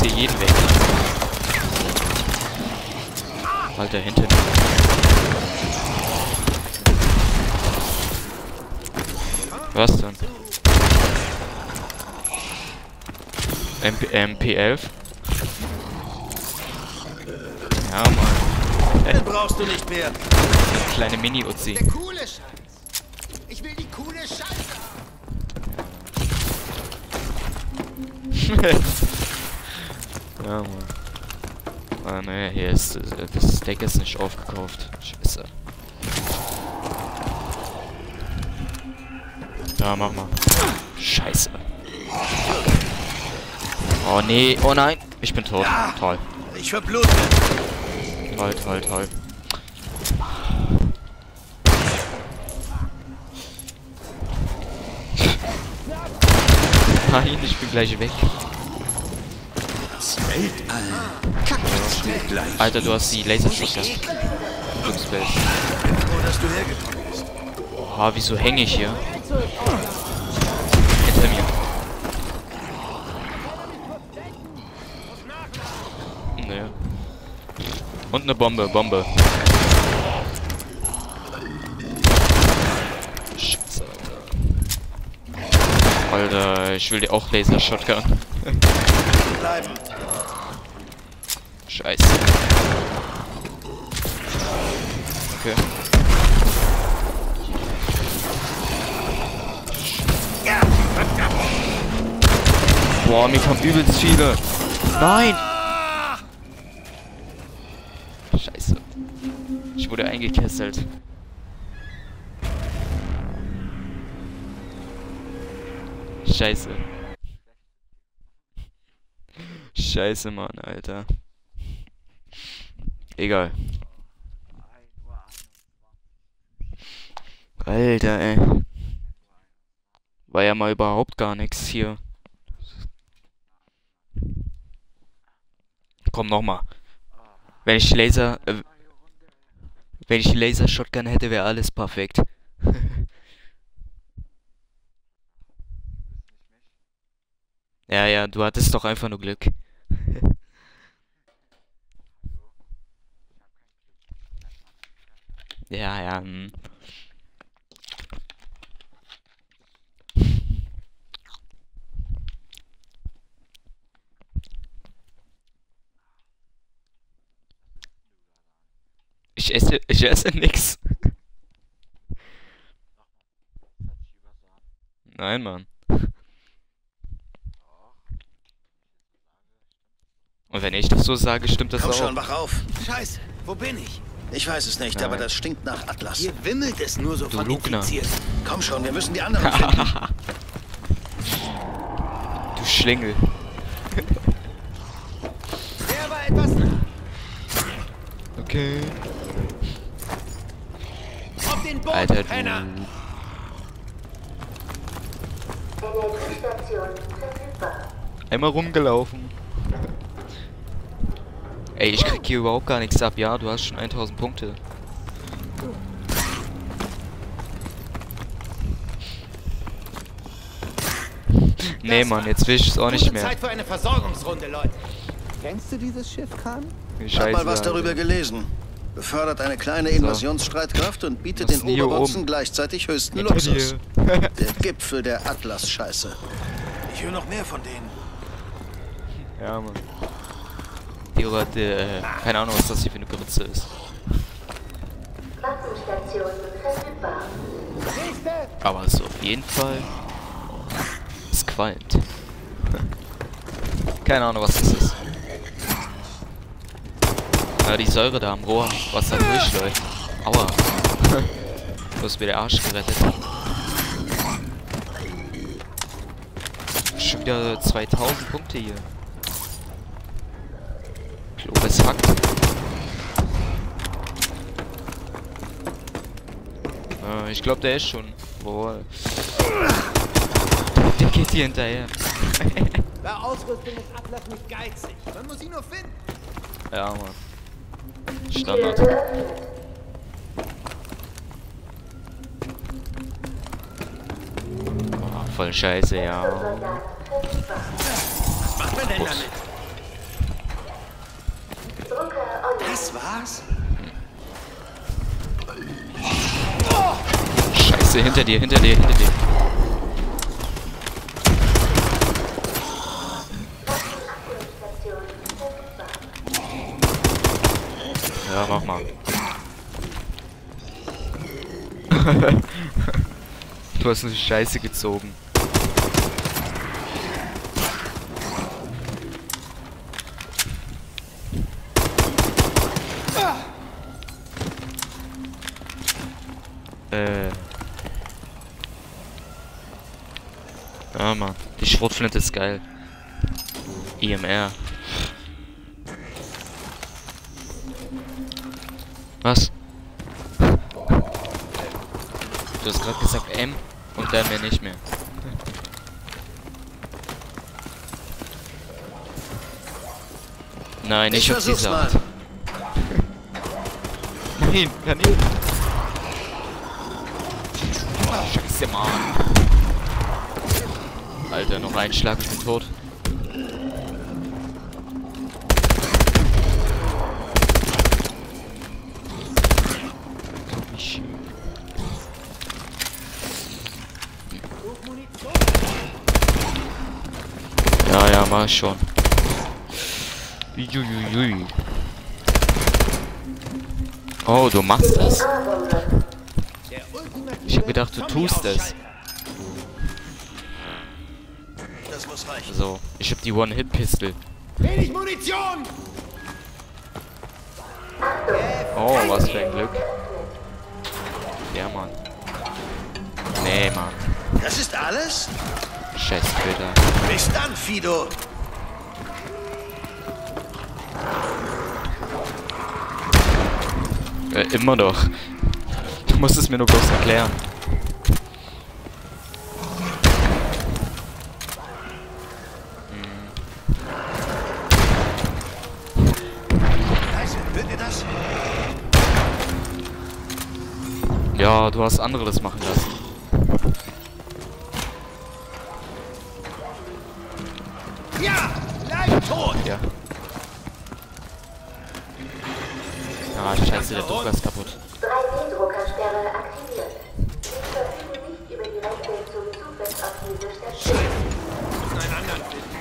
jetzt hier jeden weg. Alter, hinter mir. Was denn? MP MP11? Ja, Mann. Den brauchst du nicht mehr. Kleine Mini-Uzi. Ich will die coole Scheiße. ja, Mann. Ah, ne, hier ist äh, das Steak ist nicht aufgekauft. Scheiße. Ja, mach mal. Scheiße. Oh nee, oh nein. Ich bin tot. Ja. Toll. Ich verblute. Toll, toll, toll. Nein, ich bin gleich weg. Weltall. Alter, du hast die bist. Oha, wieso hänge ich hier? Hinter mir. Nee. Und eine Bombe, Bombe. Scheiße, Alter. Alter, ich will dir auch Laser-Shotgun. Bleiben. Scheiße. Okay. Boah, mir kommen übelst viele. Nein! Scheiße. Ich wurde eingekesselt. Scheiße. Scheiße, Mann, Alter. Egal. Alter, ey. War ja mal überhaupt gar nichts hier. Komm nochmal. Wenn ich Laser. Äh, wenn ich Laser Shotgun hätte, wäre alles perfekt. ja, ja, du hattest doch einfach nur Glück. Ja, ja. Hm. Ich esse, ich esse nix. Nein, Mann. Und wenn ich das so sage, stimmt das komm auch. schon, wach auf. Scheiße, wo bin ich? Ich weiß es nicht, aber Nein. das stinkt nach Atlas. Hier wimmelt es nur so Du von Lugner. Infizierten. Komm schon, wir müssen die anderen finden. Du Schlingel. Der war etwas... Okay. Auf den Boden, Alter, Penner! Einmal rumgelaufen. Ey, ich krieg hier überhaupt gar nichts ab. Ja, du hast schon 1000 Punkte. Nee, Mann, jetzt will ich es auch nicht mehr. Zeit für eine Versorgungsrunde, Leute. Kennst du dieses Schiff, Khan? Wie Ich habe mal was darüber gelesen. Befördert eine kleine Invasionsstreitkraft und bietet den Oberbotzen gleichzeitig höchsten Luxus. Der Gipfel der Atlas-Scheiße. Ich höre noch mehr von denen. Ja, Mann. Leute, äh, keine Ahnung, was das hier für eine Grütze ist. Aber es ist auf jeden Fall. Es qualmt. Keine Ahnung, was das ist. Ja, die Säure da am Rohr, was da durchläuft. Aua. Du hast mir der Arsch gerettet. Schon wieder 2000 Punkte hier. Klobes Hack. Äh, ich glaube, der ist schon. Boah. Der geht hier hinterher. Bei Ausrüstung ist Atlas nicht geizig. Man muss ihn nur finden. Ja, Mann. Standard. Oh, voll scheiße, ja. Was macht man denn damit? Das war's? Scheiße, hinter dir, hinter dir, hinter dir. Ja, mach mal. du hast eine Scheiße gezogen. Äh. Ja, Mann. Die Schrotflinte ist geil. IMR. Was? Du hast gerade gesagt M und dann mehr nicht mehr. Nein, Ich nicht auf diese. Art. Nein, daneben. Scheiße, Mann. Alter, noch ein Schlag, ich bin tot. Ja, ja, mach ich schon. Uiuiui. Oh, du machst das. Ich hab gedacht, du tust es. Das muss reichen. So, ich hab die One-Hit-Pistol. Wenig Munition! Oh, was für ein Glück. Ja, Mann. Nee, Mann. Das ist alles? Scheiß Twitter. Bis dann, Fido. Äh, immer doch. Du musst es mir nur bloß erklären. Ja, du hast andere das machen lassen. Ja! Bleib tot! Ja. Ah, scheiße, der Drucker ist kaputt. 3D-Druckersperre aktiviert. Sie verfügen nicht über die Rechte zum Zugriff auf diese Station.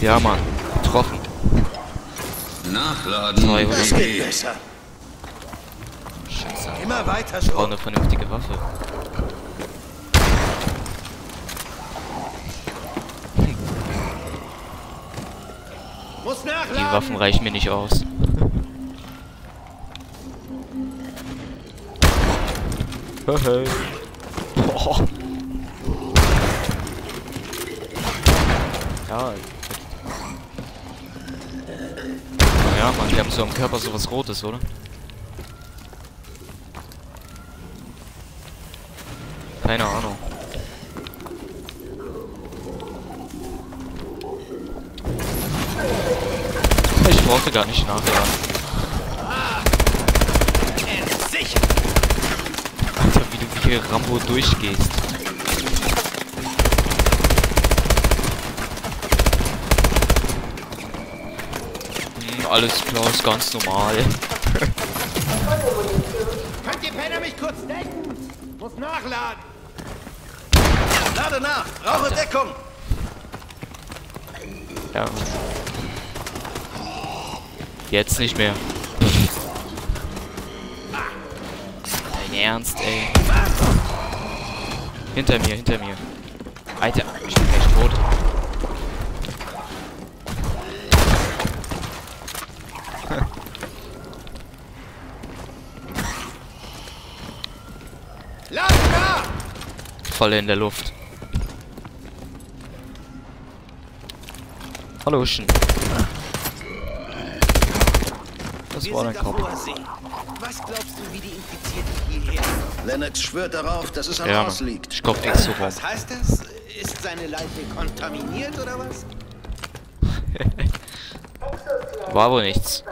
Ja, Mann. Getroffen. Nachladen. 200. Das geht besser. Scheiße. Immer weiter Ich brauche so. eine vernünftige Waffe. Muss Die! Waffen reichen mir nicht aus. Hey. Boah. Ja. Ja, Mann, die haben so am Körper sowas Rotes, oder? Keine Ahnung. Ich brauchte gar nicht nachladen. Wie Rambo durchgehst. Hm, alles klar, ist ganz normal. Könnt ihr Penner mich kurz decken? Muss nachladen! Lade nach. Brauche Deckung. Ja. Jetzt nicht mehr. Ernst, ey. Hinter mir, hinter mir. Alter, ich bin gleich tot. Voll in der Luft. Hallo, Schen. Das war auf Kopf. Was glaubst du, wie die Infizierten hierher? Lennox schwört darauf, dass es an Ja, Mann. liegt. Ich glaub echt so rum. Was heißt das? Ist seine Leiche kontaminiert oder was? War wohl nichts.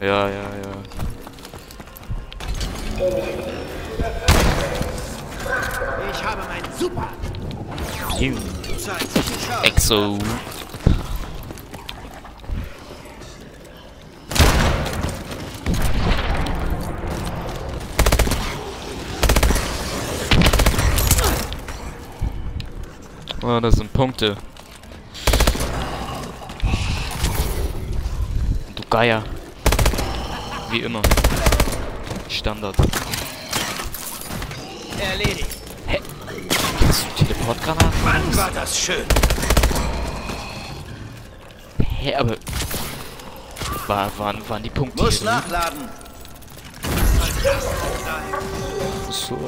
Ja, ja, ja. Ich habe meinen Super! Schau. Exo. Oh, das sind Punkte. Du Geier. Wie immer. Standard. Erledigt. Hast du Teleportgranaten? Mann, war das schön. Hä, aber... War, waren, waren die Punkte Muss nachladen. So.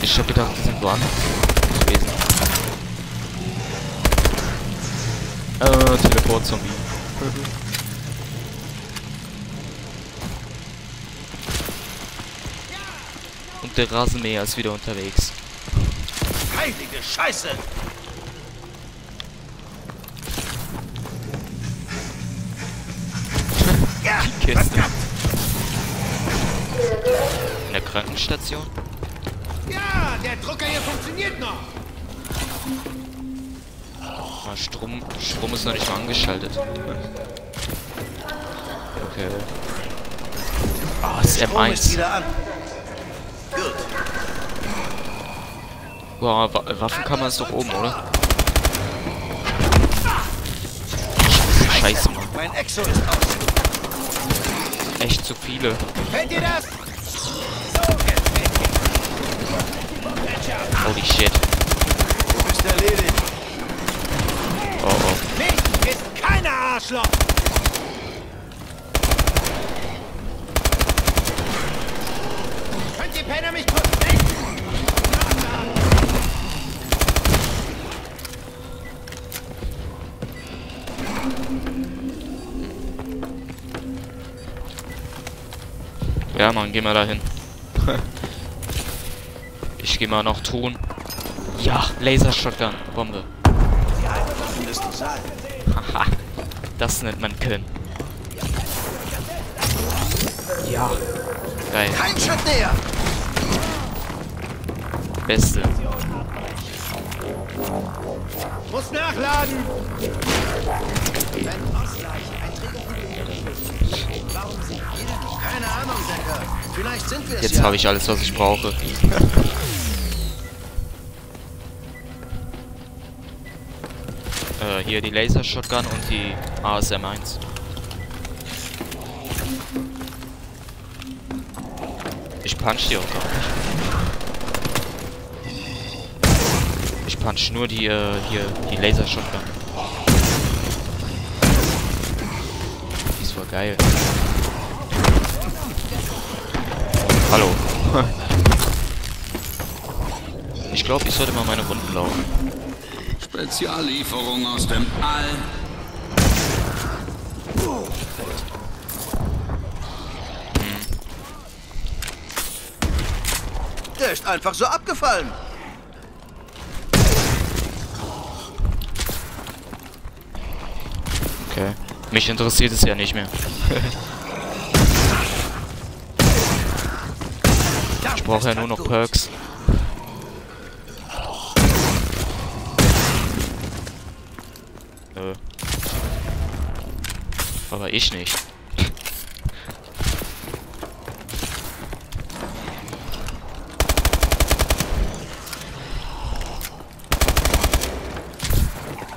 Ich hab gedacht, die sind woanders gewesen. Äh, Teleport-Zombie. Und der Rasenmäher ist wieder unterwegs. Heilige Scheiße. Ja, Kiste. In der Krankenstation? Ja, der Drucker hier funktioniert noch. Ah, Strom, Strom ist noch nicht mal angeschaltet. Okay. Ah, das ist Strom ist M1. wieder an. Gut. Boah, Wa Waffenkammer ist doch oben, oder? Scheiße, Mann. Mein Exo ist aus. Echt zu viele. Kennt ihr das? Holy shit. Du bist erledigt. Oh oh. Mich ist keiner Arschloch. Könnt ihr Penner mich kurz Ja, Mann, geh mal dahin. ich geh mal noch tun. Ja, Laser-Shotgun. Bombe. Haha. Das nennt man können. Ja. Geil. Kein Schritt näher. Beste. Muss nachladen. Jetzt habe ich alles, was ich brauche. äh, hier die Laser-Shotgun und die ASM-1. Ich punch die auch gar nicht. Ich punch nur die, äh, hier, die Laser-Shotgun. Die ist voll geil. Hallo. Ich glaube, ich sollte mal meine Runden laufen. Speziallieferung aus dem All. Der ist einfach so abgefallen. Okay. Mich interessiert es ja nicht mehr. brauche ja nur noch Perks. Nö. Aber ich nicht.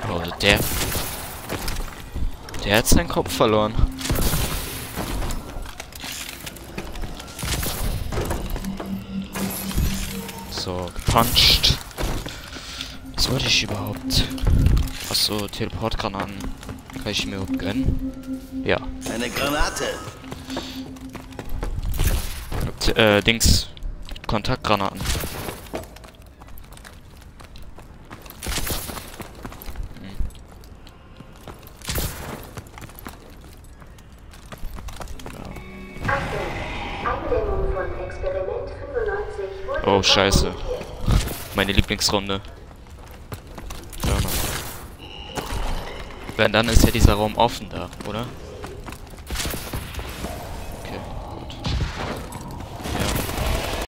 Oh, der... Der hat seinen Kopf verloren. Gepuncht. Was wollte ich überhaupt? Achso, Teleportgranaten. Kann ich mir überhaupt gönnen? Ja. Eine Granate. T äh, Dings. Kontaktgranaten. Eindämmung von Experiment 95 wurde Oh, scheiße. Meine Lieblingsrunde. Ja, Mann. Wenn dann ist ja dieser Raum offen da, oder?